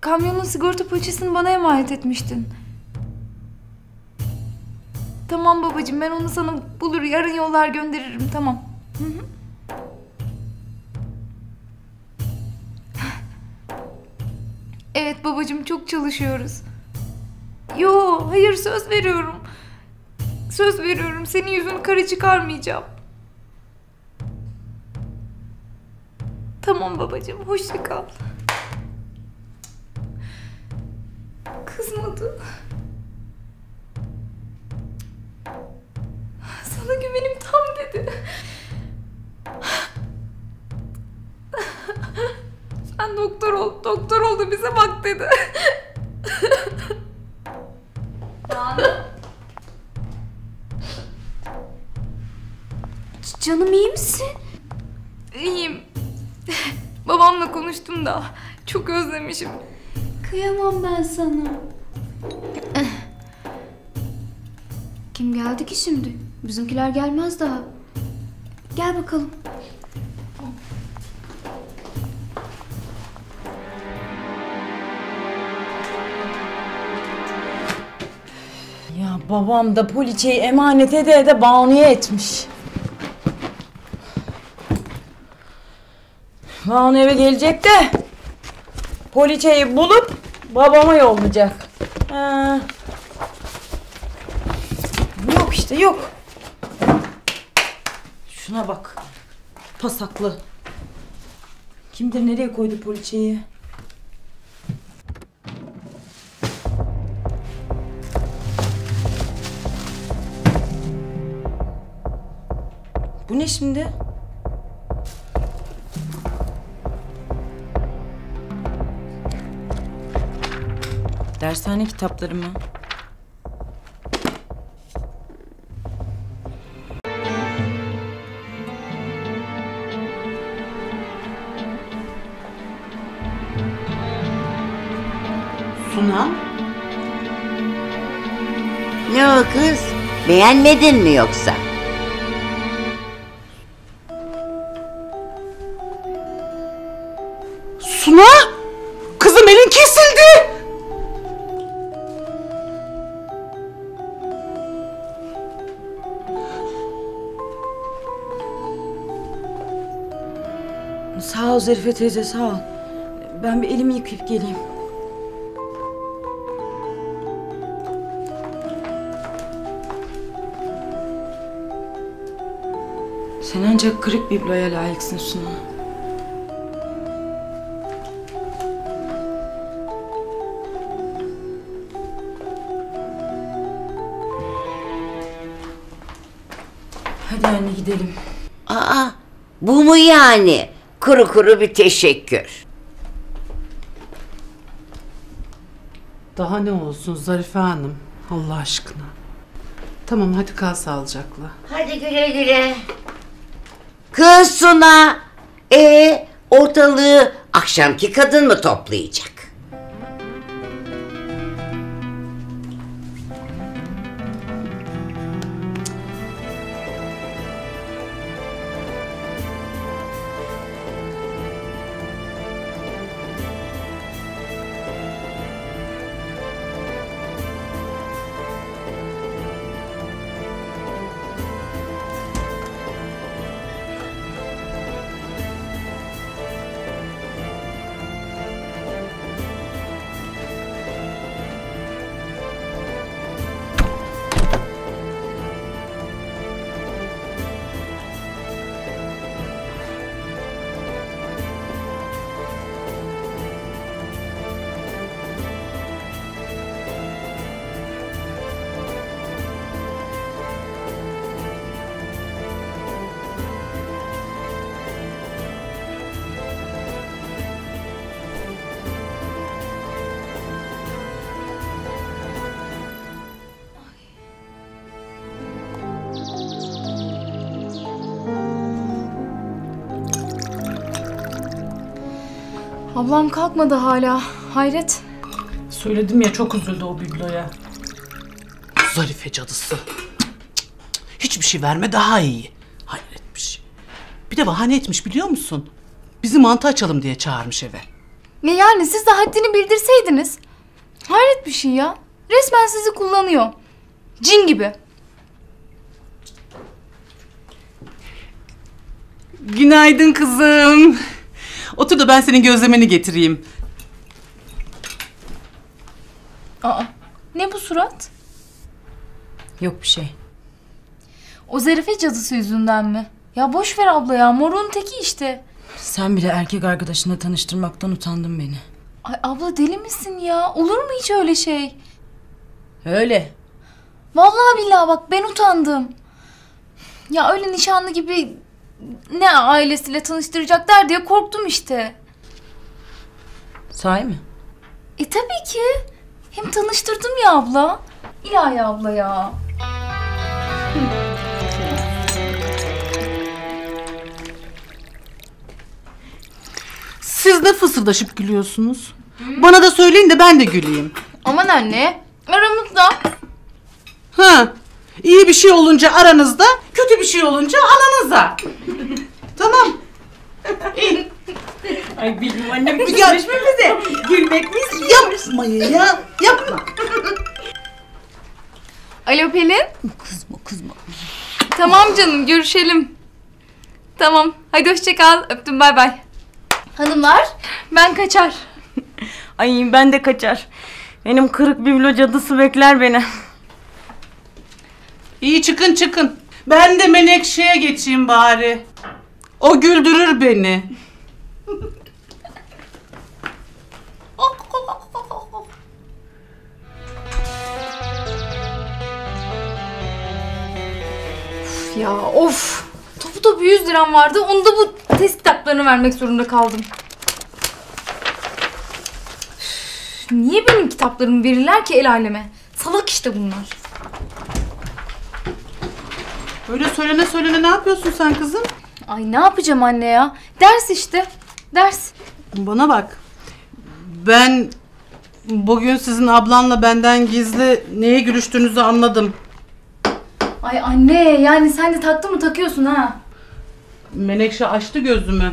Kamyonun sigorta poliçesini bana emanet etmiştin. Tamam babacığım ben onu sana bulur yarın yollar gönderirim tamam. Hı hı. Evet babacığım çok çalışıyoruz. Yo hayır söz veriyorum. Söz veriyorum senin yüzünü kara çıkarmayacağım. Tamam babacığım hoşça kal. Kızmadı. Sana güvenim tam dedi. Sen doktor ol, doktor ol da bize bak dedi. C- Canım iyi misin? İyiyim. Babamla konuştum da çok özlemişim. Kıyamam ben sana. Kim geldi ki şimdi? Bizimkiler gelmez daha. Gel bakalım. Babam da poliçeyi emanet ede ede Banu'ya etmiş. Banu eve gelecek de poliçeyi bulup babama yollayacak. Ha. Yok işte yok. Şuna bak. Pasaklı. Kimdir nereye koydu poliçeyi? Ne şimdi? Dershane kitapları mı? Suna? Ne o kız? Beğenmedin mi yoksa? Suna! Kızım elin kesildi. Sağ ol Zarife teyze sağ ol. Ben bir elimi yıkayıp geleyim. Sen ancak kırık bibloya layıksın Suna. Hadi anne gidelim. Aa, bu mu yani? Kuru kuru bir teşekkür. Daha ne olsun Zarife Hanım Allah aşkına. Tamam hadi kal sağlıcakla. Hadi güle güle. Kız Suna. E ortalığı akşamki kadın mı toplayacak? Ablam kalkmadı hala. Hayret. Söyledim ya çok üzüldü o bibloya. Zarife cadısı. Hiçbir şey verme daha iyi. Hayretmiş. Bir de bahane etmiş biliyor musun? Bizi mantı açalım diye çağırmış eve. Ne yani siz de haddini bildirseydiniz. Hayret bir şey ya. Resmen sizi kullanıyor. Cin gibi. Günaydın kızım. Otur da ben senin gözlemeni getireyim. Aa, ne bu surat? Yok bir şey. O zarife cadısı yüzünden mi? Ya boş ver abla ya. Morun teki işte. Sen bile erkek arkadaşına tanıştırmaktan utandın beni. Ay abla deli misin ya? Olur mu hiç öyle şey? Öyle. Vallahi billahi bak ben utandım. Ya öyle nişanlı gibi ne ailesiyle tanıştıracaklar diye korktum işte. Sahi mi? E tabii ki. Hem tanıştırdım ya abla. İlahi abla ya. Siz ne fısıldaşıp gülüyorsunuz? Bana da söyleyin de ben de güleyim. Aman anne. Aramızda. Ha. İyi bir şey olunca aranızda, kötü bir şey olunca alanızda. tamam. İyi. Ay bilmiyorum annem kızmış mı bize? Gülmek mi istiyormuş? Yapmayın ya, yapma. Alo Pelin. Kızma kızma. Tamam canım görüşelim. Tamam hadi hoşça kal. Öptüm bay bay. Hanımlar ben kaçar. Ay ben de kaçar. Benim kırık biblo cadısı bekler beni. İyi çıkın çıkın. Ben de Menekşe'ye geçeyim bari. O güldürür beni. Üf ya of. Topu topu 100 liram vardı. Onu da bu test kitaplarını vermek zorunda kaldım. Üf, Niye benim kitaplarımı verirler ki el aleme? Salak işte bunlar. Öyle söylene söylene ne yapıyorsun sen kızım? Ay ne yapacağım anne ya? Ders işte. Ders. Bana bak. Ben bugün sizin ablanla benden gizli neye gülüştüğünüzü anladım. Ay anne yani sen de taktın mı takıyorsun ha? Menekşe açtı gözümü.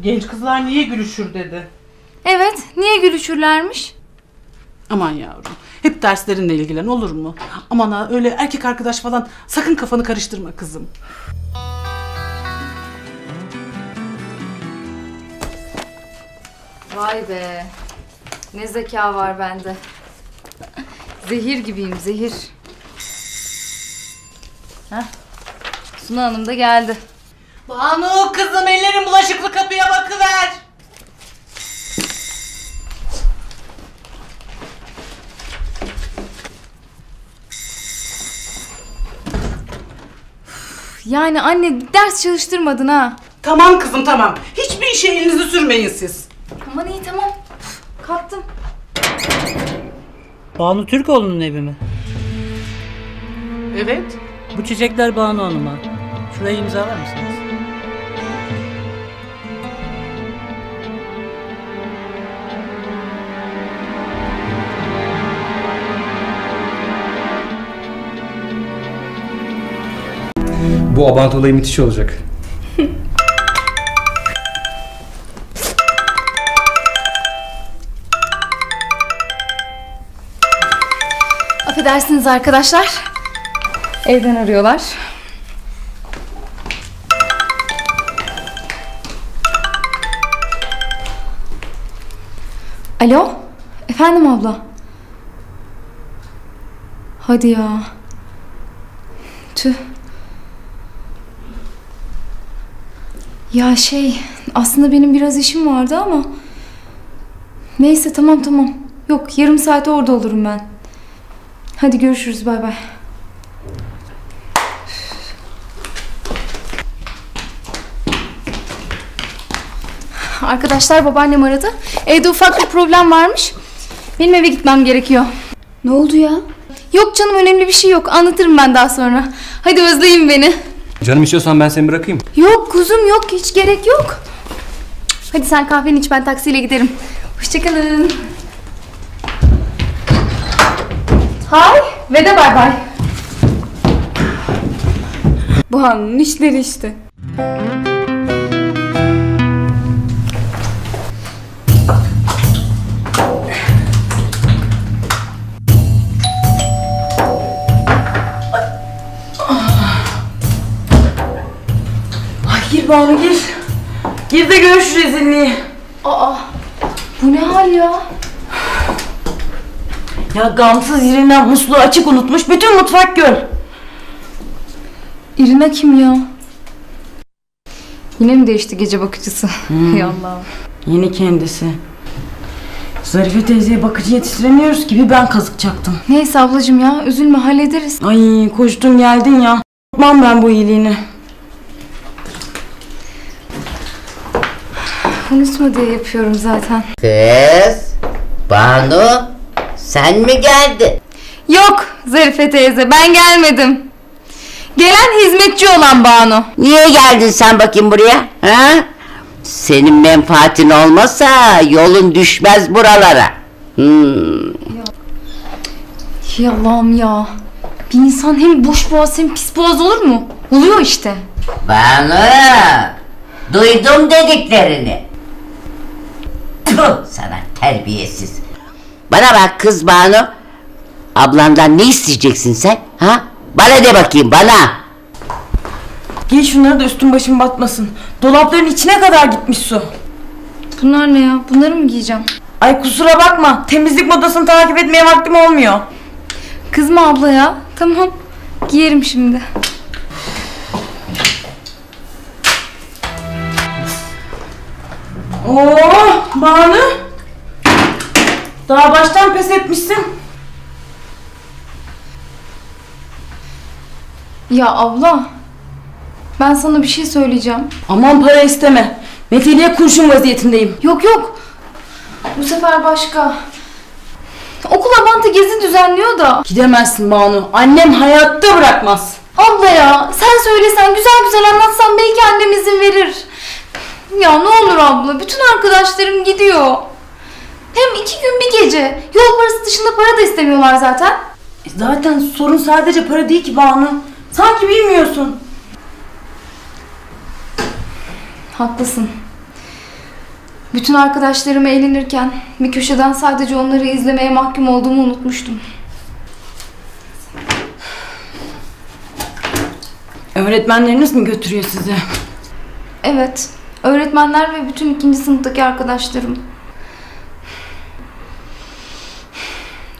Genç kızlar niye gülüşür dedi. Evet niye gülüşürlermiş? Aman yavrum. Hep derslerinle ilgilen olur mu? Aman ha öyle erkek arkadaş falan sakın kafanı karıştırma kızım. Vay be. Ne zeka var bende. Zehir gibiyim zehir. Heh. Suna Hanım da geldi. Banu kızım ellerin bulaşıklı kapıya bakıver. Yani anne ders çalıştırmadın ha. Tamam kızım tamam. Hiçbir işe elinizi sürmeyin siz. Aman iyi tamam. Kalktım. Banu Türkoğlu'nun evi mi? Evet. Bu çiçekler Banu Hanım'a. Şurayı imzalar mısınız? Bu abant olayı müthiş olacak. Affedersiniz arkadaşlar. Evden arıyorlar. Alo? Efendim abla? Hadi ya. Tüh. Ya şey, aslında benim biraz işim vardı ama... Neyse tamam tamam. Yok yarım saate orada olurum ben. Hadi görüşürüz bay bay. Arkadaşlar babaannem aradı. Evde ufak bir problem varmış. Benim eve gitmem gerekiyor. Ne oldu ya? Yok canım önemli bir şey yok. Anlatırım ben daha sonra. Hadi özleyin beni. Canım istiyorsan ben seni bırakayım. Yok kuzum yok hiç gerek yok. Hadi sen kahveni iç ben taksiyle giderim. Hoşçakalın. Hay ve de bay bay. Bu hanımın işleri işte. Ay Banu gir. Gir de gör şu rezilliği. Aa bu ne hal ya? Ya gamsız yerinden musluğu açık unutmuş. Bütün mutfak göl. İrina kim ya? Yine mi değişti gece bakıcısı? Hay Allah. Yeni kendisi. Zarife teyzeye bakıcı yetiştiremiyoruz gibi ben kazık çaktım. Neyse ablacığım ya üzülme hallederiz. Ay koştun geldin ya. Unutmam ben bu iyiliğini. Unutma diye yapıyorum zaten. Kız, Banu sen mi geldin? Yok Zarife teyze ben gelmedim. Gelen hizmetçi olan Banu. Niye geldin sen bakayım buraya? Ha? Senin menfaatin olmasa yolun düşmez buralara. Hmm. Ya Allah'ım ya. Bir insan hem boş boğaz hem pis boğaz olur mu? Oluyor işte. Banu, duydum dediklerini. Tüh, sana terbiyesiz. Bana bak kız Banu. Ablandan ne isteyeceksin sen? Ha? Bana de bakayım bana. Giy şunları da üstün başım batmasın. Dolapların içine kadar gitmiş su. Bunlar ne ya? Bunları mı giyeceğim? Ay kusura bakma. Temizlik modasını takip etmeye vaktim olmuyor. Kızma abla ya. Tamam. Giyerim şimdi. Oo, Banu. Daha baştan pes etmişsin. Ya abla. Ben sana bir şey söyleyeceğim. Aman para isteme. Meteliğe kurşun vaziyetindeyim. Yok yok. Bu sefer başka. Okul avantı gezi düzenliyor da. Gidemezsin Banu. Annem hayatta bırakmaz. Abla ya sen söylesen güzel güzel anlatsan belki annem izin verir. Ya ne olur abla bütün arkadaşlarım gidiyor. Hem iki gün bir gece. Yol parası dışında para da istemiyorlar zaten. E Zaten sorun sadece para değil ki Banu. Sanki bilmiyorsun. Haklısın. Bütün arkadaşlarım eğlenirken bir köşeden sadece onları izlemeye mahkum olduğumu unutmuştum. Öğretmenleriniz mi götürüyor sizi? Evet, öğretmenler ve bütün ikinci sınıftaki arkadaşlarım.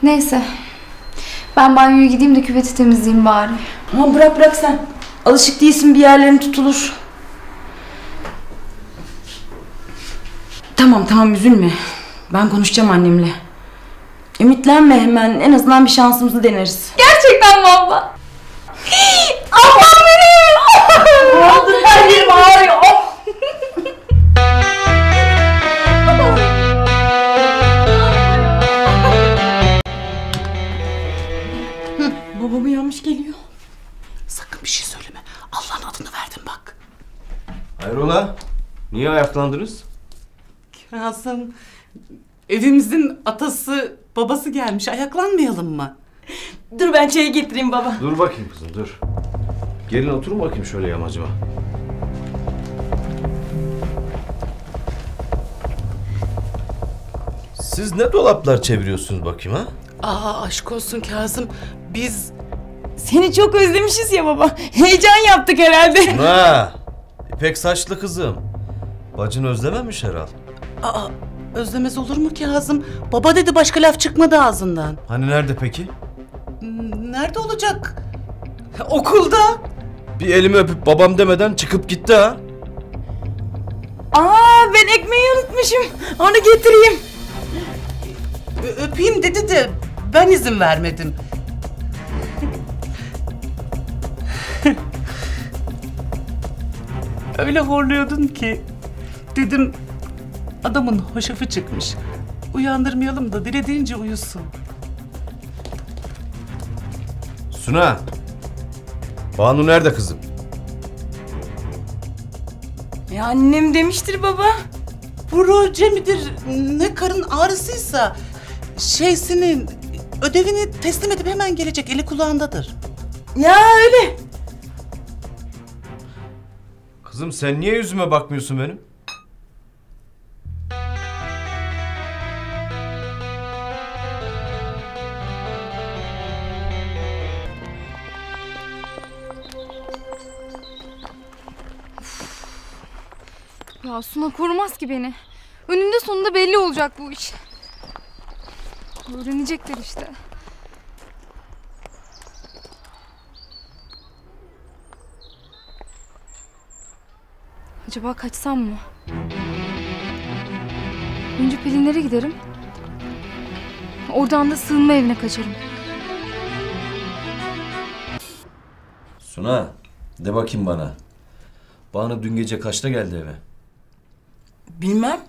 Neyse. Ben banyoya gideyim de küveti temizleyeyim bari. Aman bırak bırak sen. Alışık değilsin bir yerlerin tutulur. Tamam tamam üzülme. Ben konuşacağım annemle. Ümitlenme hemen. En azından bir şansımızı deneriz. Gerçekten mi abla? Ablam benim! Oldu? Her yerim ağrıyor. Babam geliyor. Sakın bir şey söyleme. Allah'ın adını verdim bak. Hayrola? Niye ayaklandınız? Kazım, evimizin atası, babası gelmiş. Ayaklanmayalım mı? Dur ben çayı getireyim baba. Dur bakayım kızım dur. Gelin oturun bakayım şöyle yamacıma. Siz ne dolaplar çeviriyorsunuz bakayım ha? Aa aşk olsun Kazım. Biz Seni çok özlemişiz ya baba. Heyecan yaptık herhalde. Ha, İpek saçlı kızım. Bacın özlememiş herhal. Aa, özlemez olur mu Kazım? Baba dedi başka laf çıkmadı ağzından. Hani nerede peki? Hmm, Nerede olacak? Okulda. Bir elimi öpüp babam demeden çıkıp gitti ha. Aa ben ekmeği unutmuşum. Onu getireyim. Ö- öpeyim dedi de ben izin vermedim. Öyle horluyordun ki. Dedim adamın hoşafı çıkmış. Uyandırmayalım da dilediğince uyusun. Suna. Banu nerede kızım? Ya annem demiştir baba. Proje midir ne karın ağrısıysa şeysinin ödevini teslim edip hemen gelecek eli kulağındadır. Ya öyle. Kızım sen niye yüzüme bakmıyorsun benim? Ya Suna korumaz ki beni. Önünde sonunda belli olacak bu iş. Öğrenecekler işte. Acaba kaçsam mı? Önce Pelinlere giderim. Oradan da sığınma evine kaçarım. Suna, de bakayım bana. Banu dün gece kaçta geldi eve? Bilmem.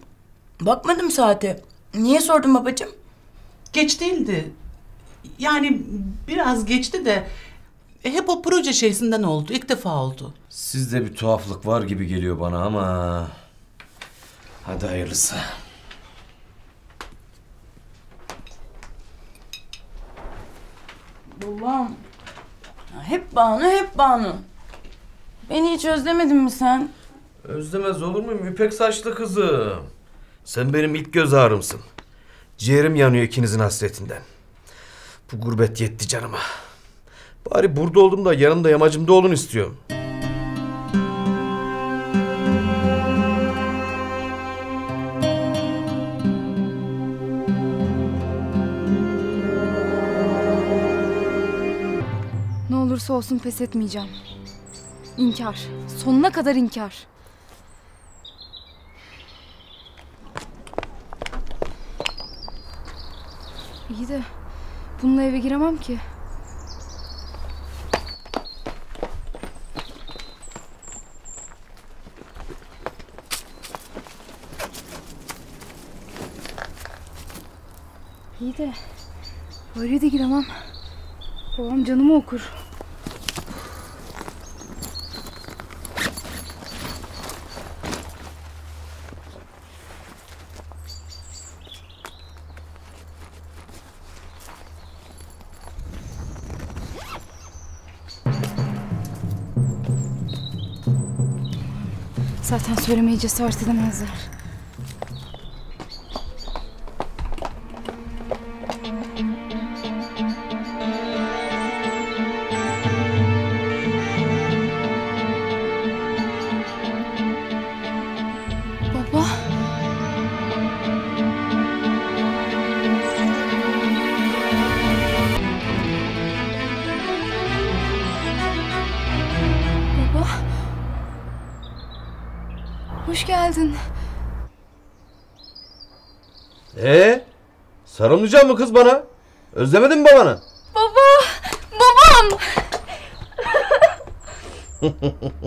Bakmadım saate. Niye sordun babacığım? Geç değildi. Yani biraz geçti de e, hep o proje şeysinden oldu. İlk defa oldu. Sizde bir tuhaflık var gibi geliyor bana ama... Hadi hayırlısı. Babam. Hep Banu, hep Banu. Beni hiç özlemedin mi sen? Özlemez olur muyum İpek saçlı kızım? Sen benim ilk göz ağrımsın. Ciğerim yanıyor ikinizin hasretinden. Bu gurbet yetti canıma. Bari burada oldum da yanımda yamacımda olun istiyorum. Ne olursa olsun pes etmeyeceğim. İnkar. Sonuna kadar inkar. İyi de bununla eve giremem ki. İyi de böyle de giremem. Babam canımı okur. Zaten söylemeye cesaret edemezler. Sarılmayacak mı kız bana? Özlemedin mi babanı? Baba! Babam!